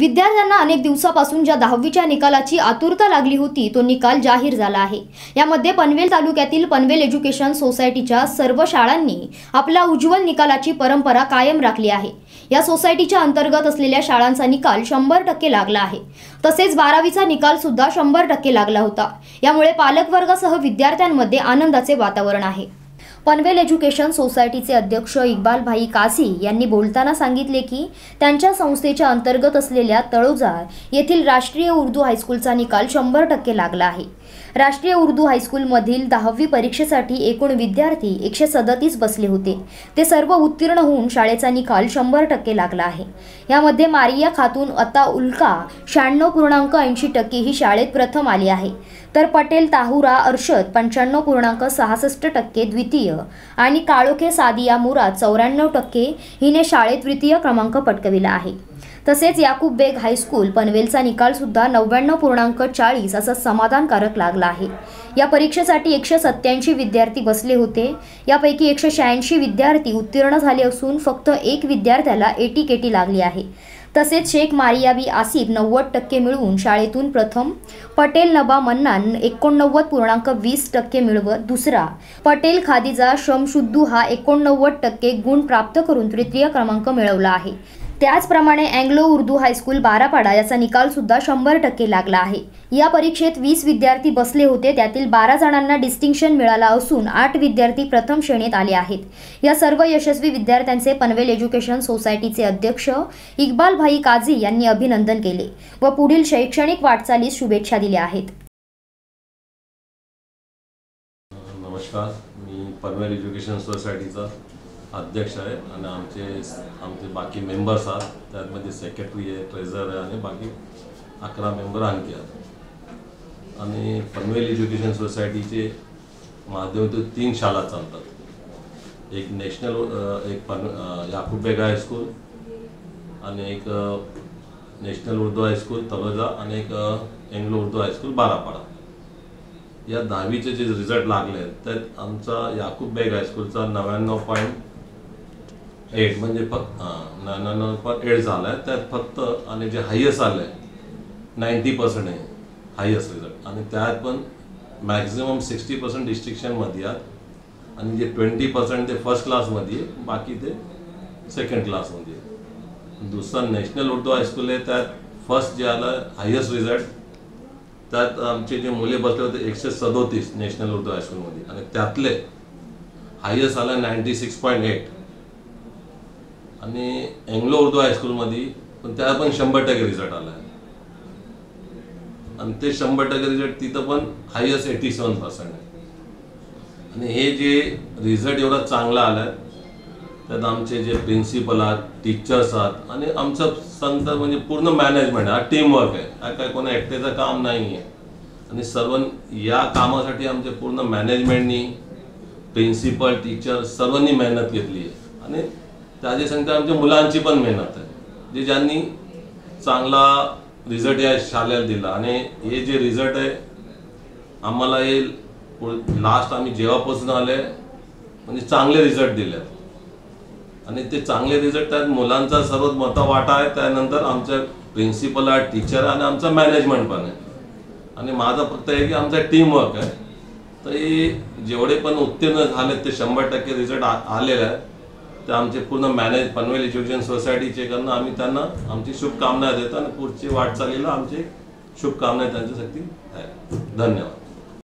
विद्यार्थ्यांना अनेक दिवसापासून ज्या दहावीच्या निकालाची आतुरता लागली होती तो निकाल जाहीर झाला आहे. यामध्ये पनवेल तालुक्यातील पनवेल एज्युकेशन सोसायटीच्या सर्व शाळांनी आपल्या उज्ज्वल निकालाची परंपरा कायम राखली आहे. या सोसायटीच्या अंतर्गत असलेल्या शाळांचा निकाल शंभर टक्के लागला आहे. तसेच बारावीचा निकाल सुद्धा शंभर टक्के लागला होता. यामुळे पालकवर्गासह विद्यार्थ्यांमध्ये आनंदाचे वातावरण आहे. पनवेल एज्युकेशन सोसायटीचे अध्यक्ष इक्बाल भाई काझी यांनी बोलताना सांगितले की त्यांच्या संस्थेच्या अंतर्गत असलेल्या तळोजार येथील राष्ट्रीय उर्दू हायस्कूलचा निकाल शंभर टक्के लागला आहे. राष्ट्रीय उर्दू हायस्कूलमधील दहावी परीक्षेसाठी एकूण विद्यार्थी एकशे सदतीस बसले होते. ते सर्व उत्तीर्ण होऊन शाळेचा निकाल शंभर टक्के लागला आहे. यामध्ये मारिया खातून अता उल्का शहाण्णव पूर्णांक ऐंशी टक्के ही शाळेत प्रथम आली आहे. तर पटेल ताहुरा अर्शद पंच्याण्णव पूर्णांक सहासष्ट टक्के द्वितीय आणि काळोखे सादिया मुरा चौऱ्याण्णव टक्के हिने शाळेत तृतीय क्रमांक पटकविला आहे. तसेच याकूब बेग हायस्कूल पनवेलचा निकालसुद्धा नव्याण्णव पूर्णांक चाळीस असा समाधानकारक लागला आहे. या परीक्षेसाठी एकशे सत्त्याऐंशी विद्यार्थी बसले होते. यापैकी एकशे शहाऐंशी विद्यार्थी उत्तीर्ण झाले असून फक्त एक विद्यार्थ्याला एटी केटी लागली आहे. तसेच शेख मारियाबी आसिफ नव्वद टक्के मिळवून शाळेतून प्रथम पटेल नबा मन्नान एकोणनव्वद पूर्णांक वीस टक्के मिळवत दुसरा. पटेल खादिजा शमशुद्धू हा एकोणनव्वद टक्के गुण प्राप्त करून तृतीय क्रमांक मिळवला आहे. त्याचप्रमाणे अँग्लो उर्दू हायस्कूल बारापाडा याचा निकालसुद्धा शंभर टक्के लागला आहे. या परीक्षेत वीस विद्यार्थी बसले होते त्यातील बारा जणांना डिस्टिंक्शन मिळाला असून आठ विद्यार्थी प्रथम श्रेणीत आले आहेत. या सर्व यशस्वी विद्यार्थ्यांचे पनवेल एज्युकेशन सोसायटीचे अध्यक्ष इक्बाल भाई काझी यांनी अभिनंदन केले व पुढील शैक्षणिक वाटचालीस शुभेच्छा दिल्या आहेत. नमस्कार मी पनवेल एज्युकेशन सोसायटीचा अध्यक्ष आहे आणि आमचे आमचे बाकी मेंबर्स आहेत. त्यामध्ये सेक्रेटरी आहे ट्रेझर आहे आणि बाकी अकरा मेंबर आणखी आहेत. आणि पनवेल एज्युकेशन सोसायटीचे माध्यमातून तीन शाळा चालतात. एक नॅशनल एक पन अ, याकूब बेग हायस्कूल आणि एक नॅशनल उर्दू हायस्कूल तलोजा आणि एक अ, Anglo Urdu high school Barapada. या दहावीचे जे रिझल्ट लागले आहेत त्यात आमचा याकूब बेग हायस्कूलचा नव्याण्णव पॉईंट एट म्हणजे फक्त एट झाला आहे त्यात फक्त आणि जे हायेस्ट आलं आहे नाईन्टी पर्सेंट आहे हायेस्ट रिझल्ट आणि त्यात पण मॅक्झिमम सिक्स्टी पर्सेंट डिस्ट्रिक्शनमध्ये आहेत आणि जे ट्वेंटी पर्सेंट ते फर्स्ट क्लासमध्ये आहे बाकी ते सेकंड क्लासमध्ये आहे. दुसरा नॅशनल उर्दू हायस्कूल आहे त्यात फर्स्ट जे आलं हायेस्ट रिझल्ट त्यात आमचे जे मुले बसले होते एकशे सदोतीस नॅशनल उर्दू हायस्कूलमध्ये आणि त्यातले हायेस्ट आलं नाईन्टी सिक्स पॉईंट एट आणि अँग्लो उर्दू हायस्कूलमध्ये पण त्याला पण शंभर टक्के रिझल्ट आला आहे आणि ते शंभर टक्के रिझल्ट तिथं पण हायस्ट एटी सेवन पर्सेंट आहे. आणि हे जे रिझल्ट एवढा चांगला आला आहे त्यात आमचे जे प्रिन्सिपल आहात टीचर्स आहात आणि आमचं संत म्हणजे पूर्ण मॅनेजमेंट हा टीमवर्क आहे. हा काय कोणा एकट्याचं काम नाही आहे आणि सर्व या कामासाठी आमचे पूर्ण मॅनेजमेंटनी प्रिन्सिपल टीचर सर्वांनी मेहनत घेतली आहे आणि त्याची संख्या आमच्या मुलांची पण मेहनत आहे. जे ज्यांनी चांगला रिझल्ट या शाळेला दिला आणि हे जे रिझल्ट आहे आम्हाला हे लास्ट आम्ही जेव्हापासून आले म्हणजे चांगले रिझल्ट दिले आणि ते चांगले रिझल्ट त्यात मुलांचा सर्वात मोठा वाटा आहे त्यानंतर आमच्या प्रिन्सिपल आहे टीचर आणि आमचा मॅनेजमेंट पण आहे. आणि माझं फक्त आहे की आमचा टीमवर्क आहे. तर हे जेवढे पण उत्तीर्ण झालेत ते शंभर टक्के रिझल्ट आलेले आहेत. तर आमचे पूर्ण मॅनेज पनवेल एज्युकेशन सोसायटीचे करणं आम्ही त्यांना आमची शुभकामना देतो आणि पुढची वाटचालीला आमची शुभकामना त्यांच्यासाठी आहे. धन्यवाद.